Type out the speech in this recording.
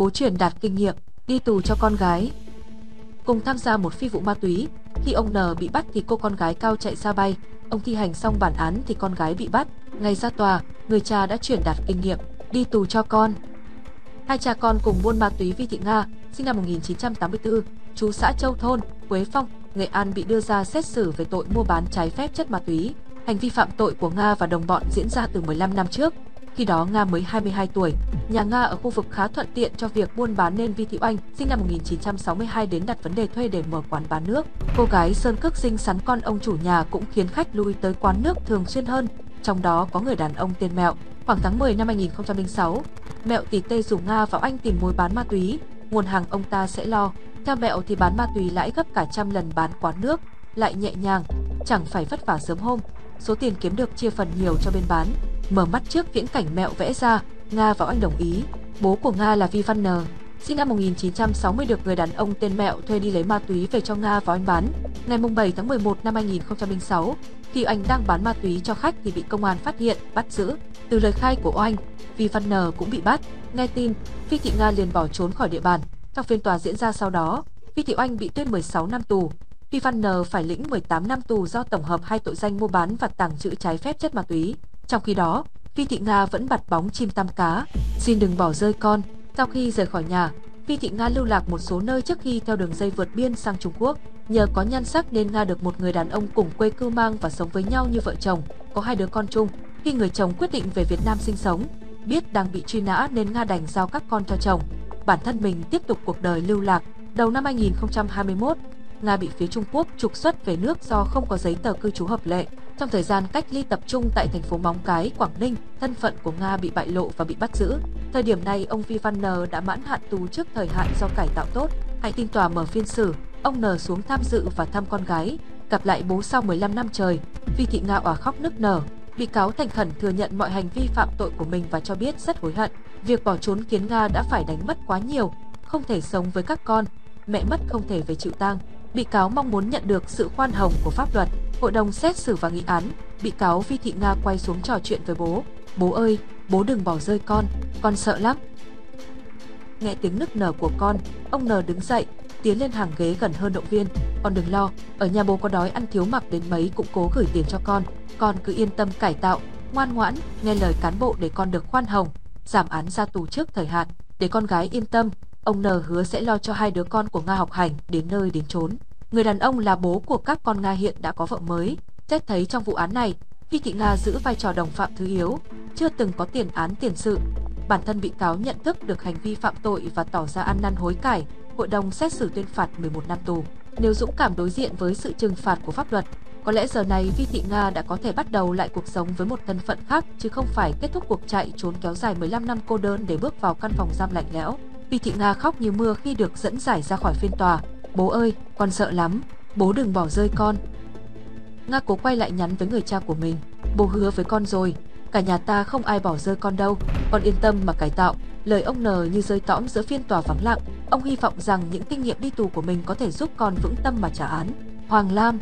bố truyền đạt kinh nghiệm, đi tù cho con gái. Cùng tham gia một phi vụ ma túy, khi ông N bị bắt thì cô con gái cao chạy ra bay, ông thi hành xong bản án thì con gái bị bắt. Ngày ra tòa, người cha đã truyền đạt kinh nghiệm, đi tù cho con. Hai cha con cùng buôn ma túy Vi Thị Nga, sinh năm 1984, chú xã Châu Thôn, Quế Phong, Nghệ An bị đưa ra xét xử về tội mua bán trái phép chất ma túy. Hành vi phạm tội của Nga và đồng bọn diễn ra từ 15 năm trước. Khi đó Nga mới 22 tuổi, nhà Nga ở khu vực khá thuận tiện cho việc buôn bán nên Vi Thị Oanh, sinh năm 1962 đến đặt vấn đề thuê để mở quán bán nước. Cô gái Sơn Cước xinh xắn con ông chủ nhà cũng khiến khách lui tới quán nước thường xuyên hơn, trong đó có người đàn ông tên Mẹo. Khoảng tháng 10 năm 2006, Mẹo tỷ tê rủ Nga vào Anh tìm mối bán ma túy, nguồn hàng ông ta sẽ lo. Theo Mẹo thì bán ma túy lãi gấp cả trăm lần bán quán nước, lại nhẹ nhàng, chẳng phải vất vả sớm hôm. Số tiền kiếm được chia phần nhiều cho bên bán. Mở mắt trước viễn cảnh Mẹo vẽ ra, Nga và Anh đồng ý. Bố của Nga là Vi Văn N, sinh năm 1960 được người đàn ông tên Mẹo thuê đi lấy ma túy về cho Nga và anh bán. Ngày 7 tháng 11 năm 2006, khi anh đang bán ma túy cho khách thì bị công an phát hiện, bắt giữ. Từ lời khai của Oanh, Vi Văn N cũng bị bắt. Nghe tin, Phi Thị Nga liền bỏ trốn khỏi địa bàn. Trong phiên tòa diễn ra sau đó, phi Thị Oanh bị tuyên 16 năm tù. Vi Văn N phải lĩnh 18 năm tù do tổng hợp hai tội danh mua bán và tàng trữ trái phép chất ma túy. Trong khi đó, Vi Thị Nga vẫn bặt bóng chim tam cá, xin đừng bỏ rơi con. Sau khi rời khỏi nhà, Vi Thị Nga lưu lạc một số nơi trước khi theo đường dây vượt biên sang Trung Quốc. Nhờ có nhan sắc nên Nga được một người đàn ông cùng quê cư mang và sống với nhau như vợ chồng, có hai đứa con chung. Khi người chồng quyết định về Việt Nam sinh sống, biết đang bị truy nã nên Nga đành giao các con cho chồng. Bản thân mình tiếp tục cuộc đời lưu lạc. Đầu năm 2021, Nga bị phía Trung Quốc trục xuất về nước do không có giấy tờ cư trú hợp lệ. Trong thời gian cách ly tập trung tại thành phố Móng Cái, Quảng Ninh, thân phận của Nga bị bại lộ và bị bắt giữ. Thời điểm này, ông Vi Văn N đã mãn hạn tù trước thời hạn do cải tạo tốt. Hãy tin tòa mở phiên xử, ông N xuống tham dự và thăm con gái, gặp lại bố sau 15 năm trời. Vi Thị Nga òa khóc nức nở. Bị cáo thành khẩn thừa nhận mọi hành vi phạm tội của mình và cho biết rất hối hận. Việc bỏ trốn khiến Nga đã phải đánh mất quá nhiều, không thể sống với các con, mẹ mất không thể về chịu tang. Bị cáo mong muốn nhận được sự khoan hồng của pháp luật. Hội đồng xét xử và nghị án, bị cáo Vi Thị Nga quay xuống trò chuyện với bố. Bố ơi, bố đừng bỏ rơi con, con sợ lắm. Nghe tiếng nức nở của con, ông N đứng dậy, tiến lên hàng ghế gần hơn động viên. Con đừng lo, ở nhà bố có đói ăn thiếu mặc đến mấy cũng cố gửi tiền cho con. Con cứ yên tâm cải tạo, ngoan ngoãn, nghe lời cán bộ để con được khoan hồng, giảm án ra tù trước thời hạn. Để con gái yên tâm, ông N hứa sẽ lo cho hai đứa con của Nga học hành đến nơi đến chốn. Người đàn ông là bố của các con Nga hiện đã có vợ mới. Xét thấy trong vụ án này, Vi Thị Nga giữ vai trò đồng phạm thứ yếu, chưa từng có tiền án tiền sự. Bản thân bị cáo nhận thức được hành vi phạm tội và tỏ ra ăn năn hối cải, hội đồng xét xử tuyên phạt 11 năm tù. Nếu dũng cảm đối diện với sự trừng phạt của pháp luật, có lẽ giờ này Vi Thị Nga đã có thể bắt đầu lại cuộc sống với một thân phận khác chứ không phải kết thúc cuộc chạy trốn kéo dài 15 năm cô đơn để bước vào căn phòng giam lạnh lẽo. Vi Thị Nga khóc như mưa khi được dẫn giải ra khỏi phiên tòa. Bố ơi, con sợ lắm, bố đừng bỏ rơi con. Nga cố quay lại nhắn với người cha của mình. Bố hứa với con rồi, cả nhà ta không ai bỏ rơi con đâu, con yên tâm mà cải tạo. Lời ông N như rơi tõm giữa phiên tòa vắng lặng. Ông hy vọng rằng những kinh nghiệm đi tù của mình có thể giúp con vững tâm mà trả án. Hoàng Lam